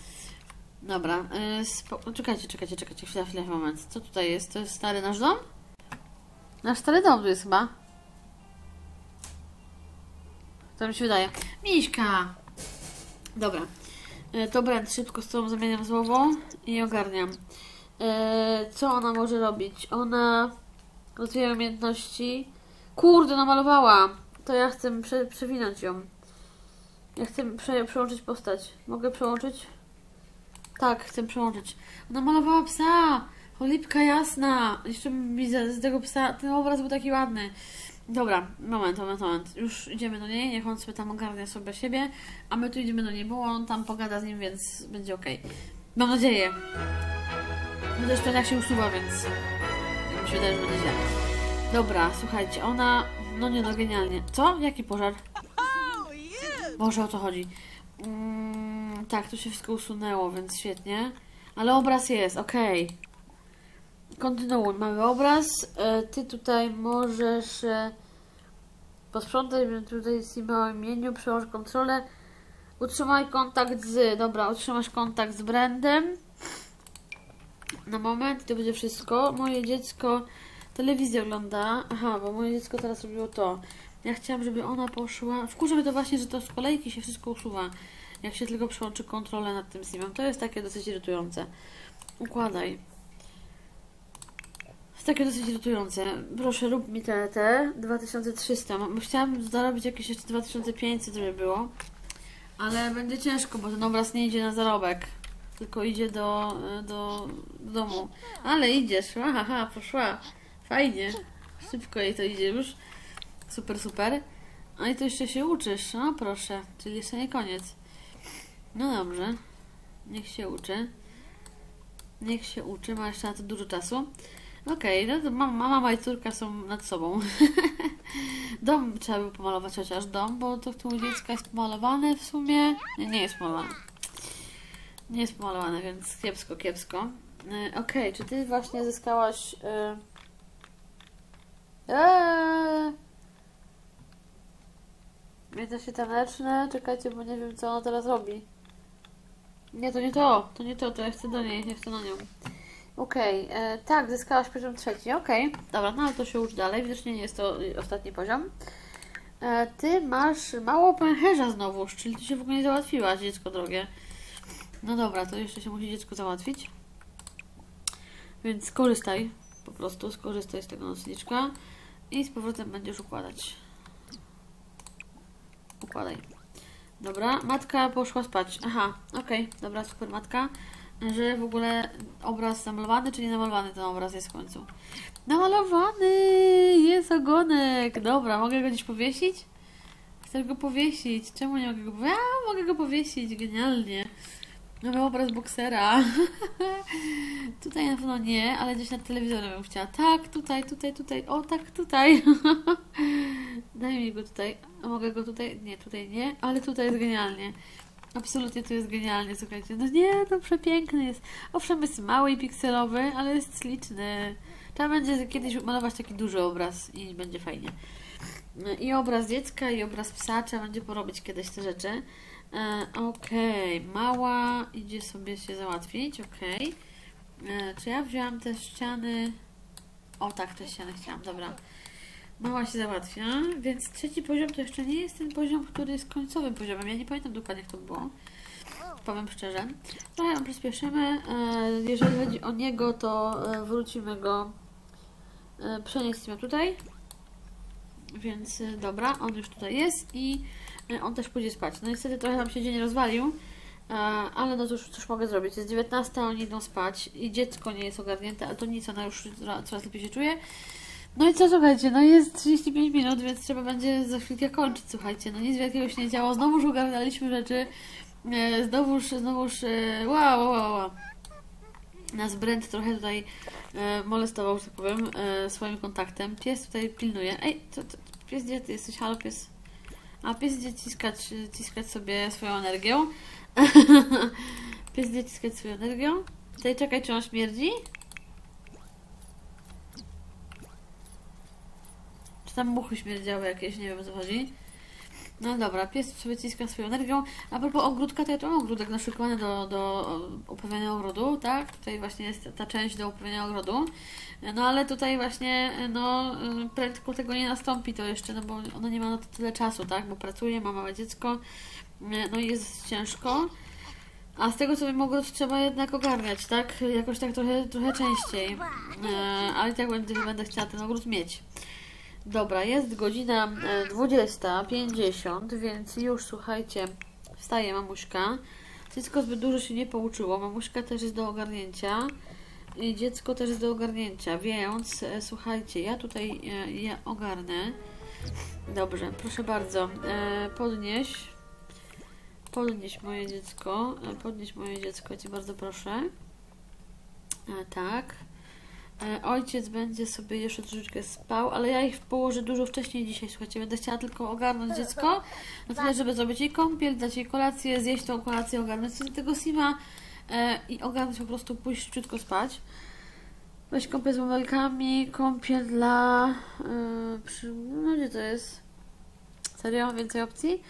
Dobra, y, spo... czekajcie, czekajcie, czekajcie, chwila, chwila, moment. Co tutaj jest? To jest stary nasz dom? Nasz stary dom tu jest chyba. To mi się wydaje. Miśka! Dobra. E, To Brent, szybko z tobą zamieniam słowo i ogarniam. E, Co ona może robić? Ona rozwija umiejętności. Kurde, namalowała! To ja chcę prze, przewinąć ją. Ja chcę prze, przełączyć postać. Mogę przełączyć? Tak, chcę przełączyć. Ona malowała psa! Cholipka jasna! Jeszcze mi z, tego psa, ten obraz był taki ładny. Dobra, moment, moment, moment. Już idziemy do niej, niech on sobie tam ogarnia sobie siebie, a my tu idziemy do niej, bo on tam pogada z nim, więc będzie okej. Mam nadzieję. No Zresztą jak się usuwa, więc mi się wydaje, że będzie źle. Dobra, słuchajcie, ona... No nie, no genialnie. Co? Jaki pożar? Boże, o co chodzi? Mm, tak, to się wszystko usunęło, więc świetnie. Ale obraz jest, okej. Kontynuuj. Mamy obraz. E, Ty tutaj możesz e, posprzątać, tutaj z małym imieniu, przełącz kontrolę. Utrzymaj kontakt z... Dobra, utrzymasz kontakt z Brandem. Na moment, to będzie wszystko. Moje dziecko telewizję ogląda. Aha, bo moje dziecko teraz robiło to. Ja chciałam, żeby ona poszła. Wkurza mnie to właśnie, że to z kolejki się wszystko usuwa. Jak się tylko przełączy kontrolę nad tym simem. To jest takie dosyć irytujące. Układaj. Takie dosyć irytujące. Proszę, rób mi te, te 2300. Bo Chciałam zarobić jakieś jeszcze 2500, żeby było. Ale będzie ciężko, bo ten obraz nie idzie na zarobek. Tylko idzie do, do, do domu. Ale idziesz. Aha, poszła. Fajnie. Szybko jej to idzie już. Super, super. A i to jeszcze się uczysz. No proszę. Czyli jeszcze nie koniec. No dobrze. Niech się uczy. Niech się uczy. Ma jeszcze na to dużo czasu. Okej, no to mama, mama i córka są nad sobą. <laughs> dom trzeba by pomalować chociaż dom, bo to tu u dziecka jest pomalowane w sumie. Nie, nie jest pomalowane. Nie jest pomalowane, więc kiepsko, kiepsko. E, Okej, czy ty właśnie zyskałaś... E... Eee... Się taneczne, czekajcie, bo nie wiem co ona teraz robi. Nie, to nie to, to nie to, to ja chcę do niej, ja chcę na nią. Okej, e, tak, zyskałaś poziom trzeci, okej. Dobra, no ale to się ucz dalej, widocznie nie jest to y, ostatni poziom. E, ty masz mało pęcherza znowuż, czyli ty się w ogóle nie załatwiłaś, dziecko drogie. No dobra, to jeszcze się musi dziecko załatwić. Więc skorzystaj, po prostu skorzystaj z tego nocniczka i z powrotem będziesz układać. Układaj. Dobra, matka poszła spać. Aha, okej, dobra, super matka. Że w ogóle obraz namalowany, czy nie namalowany ten obraz jest w końcu? Namalowany! Jest ogonek! Dobra, mogę go gdzieś powiesić? Chcę go powiesić. Czemu nie mogę go powiesić? A, mogę go powiesić, genialnie. Nowy obraz boksera. <laughs> tutaj na pewno nie, ale gdzieś nad telewizorem bym chciała. Tak, tutaj, tutaj, tutaj. O, tak, tutaj. <laughs> Daj mi go tutaj. Mogę go tutaj? Nie, tutaj nie, ale tutaj jest genialnie. Absolutnie to jest genialnie, słuchajcie. No nie, to przepiękny jest. Owszem, jest mały i pikselowy, ale jest śliczny. Trzeba będzie kiedyś malować taki duży obraz i będzie fajnie. I obraz dziecka, i obraz psa. Trzeba będzie porobić kiedyś te rzeczy. E, Okej, mała idzie sobie się załatwić, okej. E, Czy ja wzięłam te ściany? O tak, te ściany chciałam, dobra. Mała się załatwia, więc trzeci poziom to jeszcze nie jest ten poziom, który jest końcowym poziomem. Ja nie pamiętam dokładnie, jak to było. Powiem szczerze. Trochę ją przyspieszymy. E, Jeżeli chodzi o niego, to e, wrócimy go e, przenieść tutaj. Więc dobra, on już tutaj jest i on też pójdzie spać. No niestety trochę nam się dzień rozwalił, ale no cóż, cóż mogę zrobić. Jest 19, oni idą spać i dziecko nie jest ogarnięte, ale to nic, ona już coraz lepiej się czuje. No i co, słuchajcie, no jest 35 minut, więc trzeba będzie za chwilkę kończyć, słuchajcie. No nic wielkiego się nie działo, znowuż ogarnęliśmy rzeczy, e, znowuż, znowuż, e, wow, wow, wow. Nas Brent trochę tutaj e, molestował, że tak powiem, swoim kontaktem. Pies tutaj pilnuje. Ej, co, co, pies, gdzie ty jesteś? Halo, pies. A pies idzie ciskać, ciskać sobie swoją energią. <laughs> pies idzie ciskać swoją energią. Tutaj czekaj, czy on śmierdzi? Tam muchy śmierdziały jakieś, nie wiem o co chodzi. No dobra, pies sobie ciska swoją energią. A propos ogródka, to ja tu mam ogródek naszykowany do, do uprawiania ogrodu, tak? Tutaj właśnie jest ta część do uprawiania ogrodu. No ale tutaj właśnie, no prędko tego nie nastąpi to jeszcze, no bo ona nie ma na to tyle czasu, tak? Bo pracuje, ma małe dziecko, no i jest ciężko. A z tego co wiem, ogród trzeba jednak ogarniać, tak? Jakoś tak trochę, trochę częściej. E, ale i tak będę, będę chciała ten ogród mieć. Dobra, jest godzina e, 20.50, więc już słuchajcie, wstaje mamuśka. Dziecko zbyt dużo się nie pouczyło, mamuśka też jest do ogarnięcia. I dziecko też jest do ogarnięcia, więc e, słuchajcie, ja tutaj e, je ogarnę. Dobrze, proszę bardzo, e, podnieś. Podnieś moje dziecko, e, podnieś moje dziecko, Cię bardzo proszę. E, tak. E, Ojciec będzie sobie jeszcze troszeczkę spał, ale ja ich położę dużo wcześniej dzisiaj, słuchajcie, będę chciała tylko ogarnąć dziecko, na tyle, żeby zrobić jej kąpiel, dać jej kolację, zjeść tą kolację, ogarnąć sobie tego sima e, i ogarnąć po prostu, pójść szybciutko spać. Weź kąpiel z bąbelkami, kąpiel dla... Przy, no gdzie to jest? Serio? Mam więcej opcji?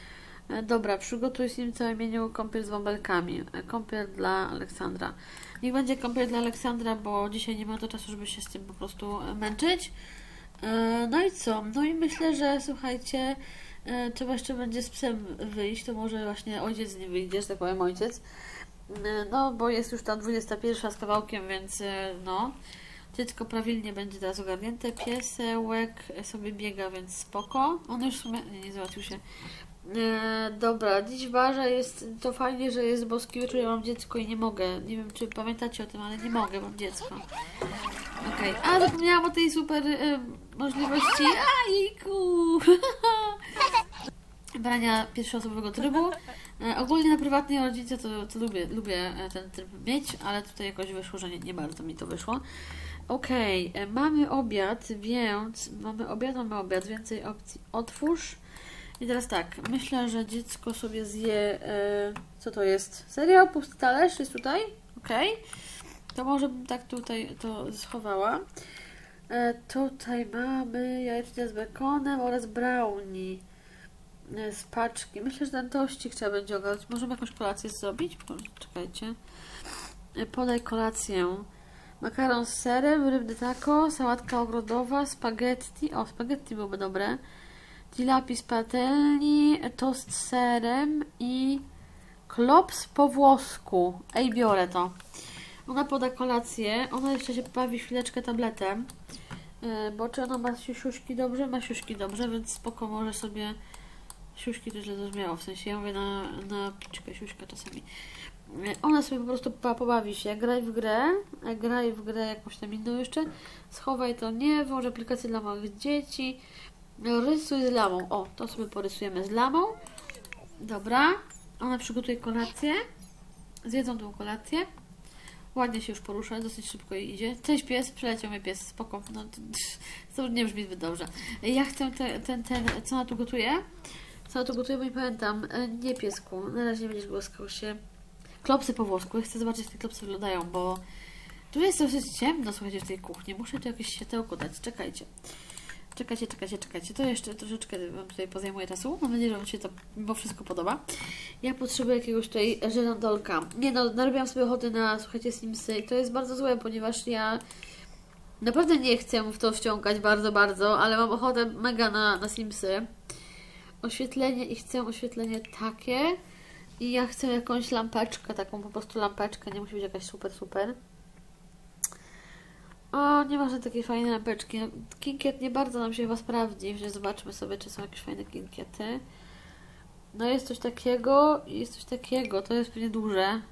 Dobra, przygotuj sim całe menu kąpiel z bąbelkami. Kąpiel dla Aleksandra. Niech będzie kąpiel dla Aleksandra, bo dzisiaj nie ma to czasu, żeby się z tym po prostu e, męczyć. E, No i co? No i myślę, że słuchajcie, e, trzeba jeszcze będzie z psem wyjść, to może właśnie ojciec nie wyjdzie, że tak powiem ojciec. No, bo jest już tam 21 z kawałkiem, więc no. Dziecko prawilnie będzie teraz ogarnięte. Piesełek sobie biega, więc spoko. On już w sumie... Nie, nie załatwił się. E, dobra, dziś waża jest, to fajnie, że jest boski wieczór, ja mam dziecko i nie mogę. Nie wiem, czy pamiętacie o tym, ale nie mogę, mam dziecko. Okej, a zapomniałam o tej super e, możliwości. A, jejku! <laughs> Brania pierwszoosobowego trybu. E, ogólnie na prywatnej rodzinie to, to lubię, lubię e, ten tryb mieć, ale tutaj jakoś wyszło, że nie, nie bardzo mi to wyszło. Okej, e, mamy obiad, więc mamy obiad, mamy obiad, więcej opcji. Otwórz. I teraz tak, myślę, że dziecko sobie zje. E, co to jest? Serio? Pusty talerz jest tutaj? Okej. To może bym tak tutaj to schowała. E, tutaj mamy jajecznicę z bekonem oraz brownie e, z paczki. Myślę, że ten tościk trzeba będzie ogarnąć. Możemy jakąś kolację zrobić? Czekajcie. E, podaj kolację. Makaron z serem, rybny taco, sałatka ogrodowa, spaghetti. O, spaghetti byłoby dobre. Tilapi z patelni, tost z serem i klops po włosku. Ej, biorę to. Ona poda kolację, ona jeszcze się bawi chwileczkę tabletem. Yy, bo czy ona ma siuśki dobrze? Ma siuśki dobrze, więc spoko może sobie... Siuśki to źle zrozumiało, w sensie ja mówię na, na czekaj, siuśka czasami. Yy, Ona sobie po prostu po- pobawi się, graj w grę, e, graj w grę jakąś tam inną jeszcze, schowaj to nie, włącz aplikację dla małych dzieci, rysuj z lamą. O, to sobie porysujemy z lamą. Dobra. Ona przygotuje kolację. Zjedzą tą kolację. Ładnie się już porusza, dosyć szybko idzie. Cześć pies, przeleciał mnie pies, spoko. No, <laughs> to, nie brzmi zbyt dobrze. Ja chcę te, ten, ten, co ona tu gotuje? Co ona tu gotuje, bo nie pamiętam. E, Nie piesku, na razie nie będziesz głaskał się. Klopsy po włosku. Ja chcę zobaczyć, jak te klopsy wyglądają, bo tu jest dosyć ciemno, słuchajcie, w tej kuchni. Muszę tu jakieś światełko dać. Czekajcie. Czekajcie, czekajcie, czekajcie. To jeszcze troszeczkę Wam tutaj pozajmuje czasu. Mam nadzieję, że Wam się to mimo wszystko podoba. Ja potrzebuję jakiegoś tutaj żerandolka. Nie no, narobiłam sobie ochoty na, słuchajcie, Simsy i to jest bardzo złe, ponieważ ja naprawdę nie chcę w to wciągać bardzo, bardzo, ale mam ochotę mega na, na Simsy. Oświetlenie i chcę oświetlenie takie i ja chcę jakąś lampeczkę, taką po prostu lampeczkę, nie musi być jakaś super, super. O, nie ma żadnej takiej fajnej lampeczki. No, kinkiet nie bardzo nam się chyba sprawdzi, więc zobaczmy sobie, czy są jakieś fajne kinkiety. No jest coś takiego i jest coś takiego. To jest pewnie duże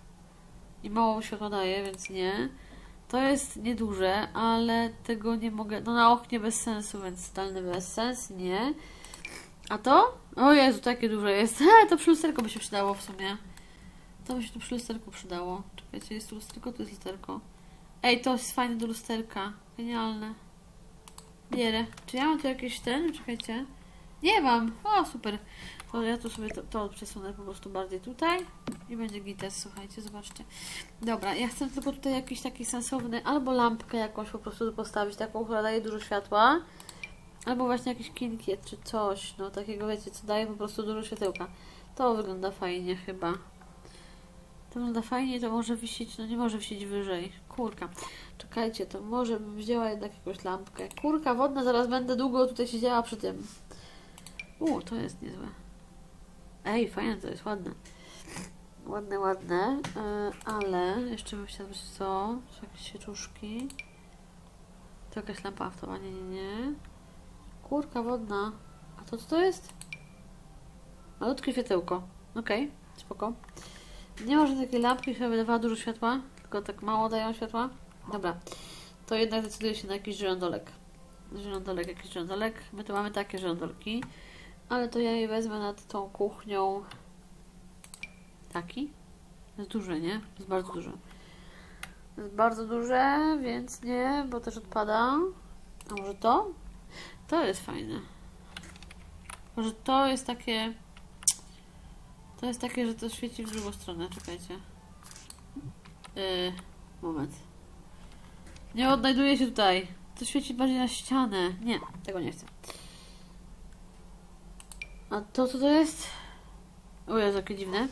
i mało światła daje, więc nie. To jest nieduże, ale tego nie mogę... No na oknie bez sensu, więc totalny bez sens, nie. A to? O Jezu, takie duże jest. He, <laughs> to przy lusterku by się przydało w sumie. To by się tu przy lusterku przydało. Czekajcie, jest tu lusterko, tu jest lusterko. Ej, to jest fajne do lusterka. Genialne. Bierę. Czy ja mam tu jakieś ten? Czekajcie. Nie mam. O, super. To ja tu sobie to, to przesunę po prostu bardziej tutaj. I będzie gites, słuchajcie, zobaczcie. Dobra, ja chcę tylko tutaj jakiś taki sensowny, albo lampkę jakąś po prostu tu postawić, taką, która daje dużo światła. Albo właśnie jakiś kinkiet czy coś, no takiego wiecie, co daje po prostu dużo światełka. To wygląda fajnie chyba. To wygląda fajnie, to może wisieć, no nie może wisieć wyżej. Kurka. Czekajcie, to może bym wzięła jednak jakąś lampkę. Kurka wodna, zaraz będę długo tutaj siedziała przy tym. U, to jest niezłe. Ej, fajne to jest, ładne. Ładne, ładne, yy, ale jeszcze bym chciała, wiecie co? Są jakieś świeczuszki. To jakaś lampa aftowa, nie, nie, nie. Kurka wodna. A to co to jest? Malutkie światełko. Okej, spoko. Nie ma żadnej takiej lampki, która by dawała dużo światła, tylko tak mało dają światła. Dobra, to jednak decyduję się na jakiś żyrandolek. Żyrandolek, jakiś żyrandolek. My tu mamy takie żyrandolki, ale to ja je wezmę nad tą kuchnią. Taki? Jest duży, nie? Jest bardzo duży. Jest bardzo duże, więc nie, bo też odpada. A może to? To jest fajne. Może to jest takie... To jest takie, że to świeci w drugą stronę. Czekajcie. Yy, moment. Nie odnajduję się tutaj. To świeci bardziej na ścianę. Nie, tego nie chcę. A to co to jest? O Jezu, jakie dziwne.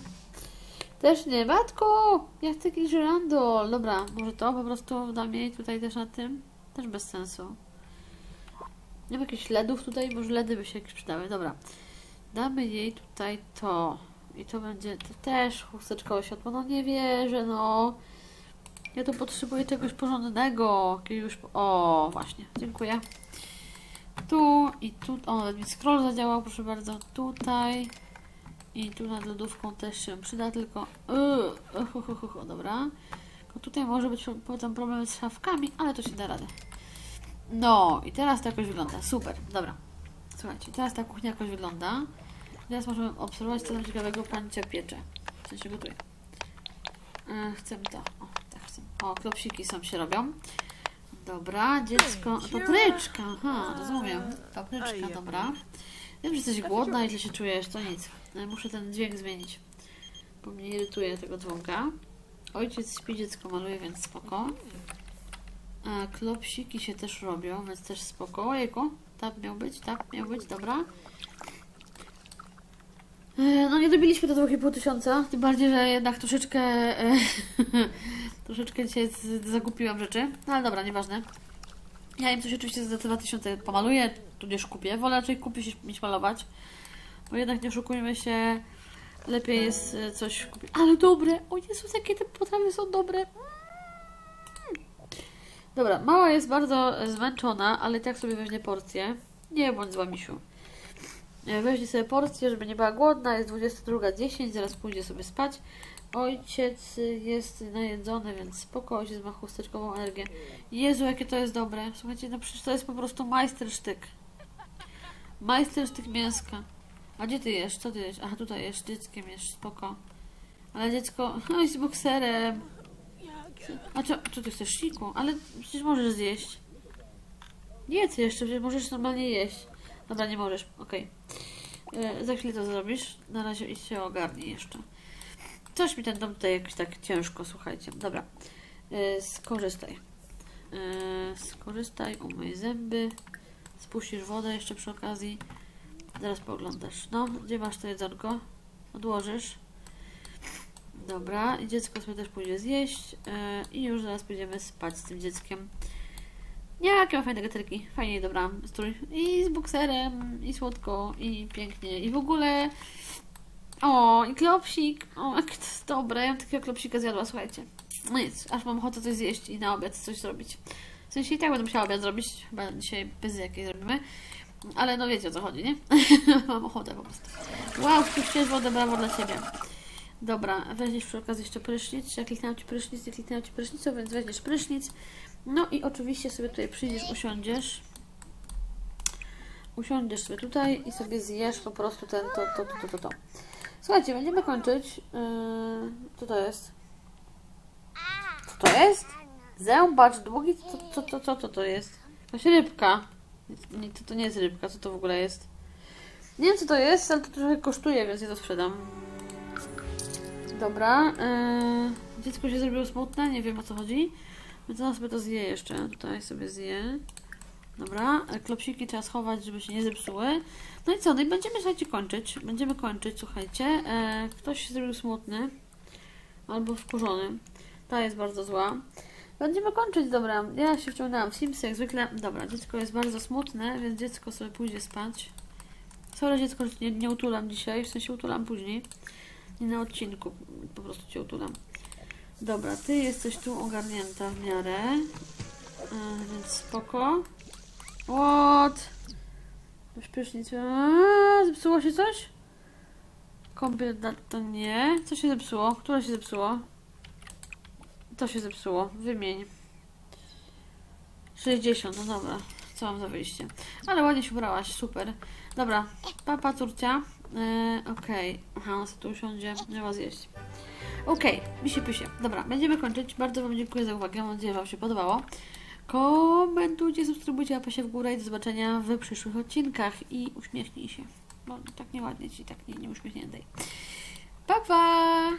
Też nie. Matko! Chcę jakiś żyrandol. Dobra, może to po prostu dam jej tutaj też na tym? Też bez sensu. Nie ma jakichś LEDów tutaj? Może LEDy by się jakieś przydały. Dobra. Damy jej tutaj to. I to będzie też chusteczkowe światło. No nie wierzę, no. Ja tu potrzebuję czegoś porządnego. Jakiegoś... O, właśnie. Dziękuję. Tu i tu. O, nawet mi scroll zadziałał, proszę bardzo. Tutaj. I tu nad lodówką też się przyda, tylko... Yy, uh, uh, uh, dobra. Tylko tutaj może być potem problem z szafkami, ale to się da radę. No, i teraz to jakoś wygląda. Super, dobra. Słuchajcie, teraz ta kuchnia jakoś wygląda. Teraz możemy obserwować, co tam ciekawego pancia piecze. W sensie gotuje. Yy, chcę to. O, klopsiki sam się robią. Dobra, dziecko. Papryczka, aha, rozumiem. Papryczka, dobra. Wiem, że jesteś głodna i że się czujesz, to nic. Ale Muszę ten dźwięk zmienić, bo mnie irytuje tego dzwonka. Ojciec śpi, dziecko maluje, więc spoko. A klopsiki się też robią, więc też spoko. Ojejku, tak miał być, tak miał być, dobra. E, No nie dobiliśmy do 2,5 tysiąca, tym bardziej, że jednak troszeczkę e, <laughs> troszeczkę dzisiaj zakupiłam rzeczy, no ale dobra, nieważne. Ja im coś oczywiście za te 2000 pomaluję, tudzież kupię. Wolę raczej kupić niż- malować, bo jednak nie oszukujmy się, lepiej jest e, coś kupić. Ale dobre! O Jezus, jakie te potrawy są dobre! Mm. Dobra, mała jest bardzo zmęczona, ale tak sobie weźmie porcję. Nie bądź zła, misiu. E, Weźmie sobie porcję, żeby nie była głodna. Jest 22.10, zaraz pójdzie sobie spać. Ojciec jest najedzony, więc spoko, ojciec ma chusteczkową energię. Jezu, jakie to jest dobre. Słuchajcie, no przecież to jest po prostu majstersztyk. Majstersztyk mięska. A gdzie ty jesz? Co ty jesz? Aha, tutaj jesz, dzieckiem jesz, spoko. Ale dziecko, oj, z bokserem. A co, co ty chcesz, siku? Ale przecież możesz zjeść. Jedz jeszcze, przecież możesz normalnie jeść. Dobra, nie możesz, okej. E, Za chwilę to zrobisz. Na razie idź się ogarnij jeszcze. Coś mi ten dom tutaj jakoś tak ciężko, słuchajcie. Dobra, e, skorzystaj. E, skorzystaj, umyj zęby. Spuścisz wodę jeszcze przy okazji. Zaraz pooglądasz. No, gdzie masz to jedzonko? Odłożysz. Dobra, dziecko sobie też pójdzie zjeść. I już zaraz pójdziemy spać z tym dzieckiem. Jakie ma fajne gaterki. Fajnie dobrałam strój. I z bukserem, i słodko, i pięknie. I w ogóle... O, i klopsik. O, jak to jest dobre. Ja bym takiego klopsika zjadła, słuchajcie. No nic, aż mam ochotę coś zjeść i na obiad coś zrobić. W sensie i tak będę musiała obiad zrobić. Chyba dzisiaj bez jakiej zrobimy. Ale no wiecie o co chodzi, nie? <laughs> mam ochotę po prostu. Wow, wpuściłeś wodę, brawo dla Ciebie. Dobra, weźmiesz przy okazji jeszcze prysznic. Ja kliknęłam Ci prysznic, nie kliknęłam Ci prysznicu, więc weźmiesz prysznic. No i oczywiście sobie tutaj przyjdziesz, usiądziesz. Usiądziesz sobie tutaj i sobie zjesz po prostu ten, to, to, to, to, to. to. Słuchajcie, będziemy kończyć. Yy, co to jest? Co to jest? Zębacz długi? Co, co, co, co, co to jest? Jakaś rybka. Nie, to, to nie jest rybka, co to w ogóle jest? Nie wiem co to jest, ale to trochę kosztuje, więc ja to sprzedam. Dobra. Yy, dziecko się zrobiło smutne, nie wiem o co chodzi. Więc ona sobie to zje jeszcze. Tutaj sobie zje. Dobra, e, klopsiki trzeba schować, żeby się nie zepsuły. No i co? No i będziemy, słuchajcie, kończyć. Będziemy kończyć, słuchajcie. E, ktoś się zrobił smutny. Albo wkurzony. Ta jest bardzo zła. Będziemy kończyć, dobra. Ja się wciągnęłam w Simsy, jak zwykle. Dobra, dziecko jest bardzo smutne, więc dziecko sobie pójdzie spać. Sorry dziecko, nie, nie utulam dzisiaj, w sensie utulam później. Nie na odcinku, po prostu Cię utulam. Dobra, Ty jesteś tu ogarnięta w miarę. E, więc spoko. What? Już prysznic. Eee, Zepsuło się coś? Kąpiel to nie. Co się zepsuło? Które się zepsuło? To się zepsuło. Wymień. 60, no dobra. Co mam za wyjście? Ale ładnie się ubrałaś, super. Dobra, papa córcia. Yy, Okej. Ona sobie tu usiądzie, miała zjeść. Okej, misi pysie. Dobra, będziemy kończyć. Bardzo Wam dziękuję za uwagę. Mam nadzieję, że Wam się podobało. Komentujcie, subskrybujcie, łapę się w górę i do zobaczenia w przyszłych odcinkach. I uśmiechnij się. Bo tak nieładnie Ci, tak nie, nie uśmiechniętej. Pa, pa!